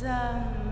some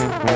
Mm-hmm.